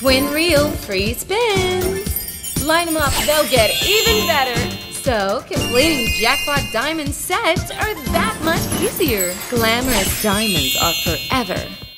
Twin reel, free spins. Line them up, they'll get even better. So, completing jackpot diamond sets are that much easier. Glamorous diamonds are forever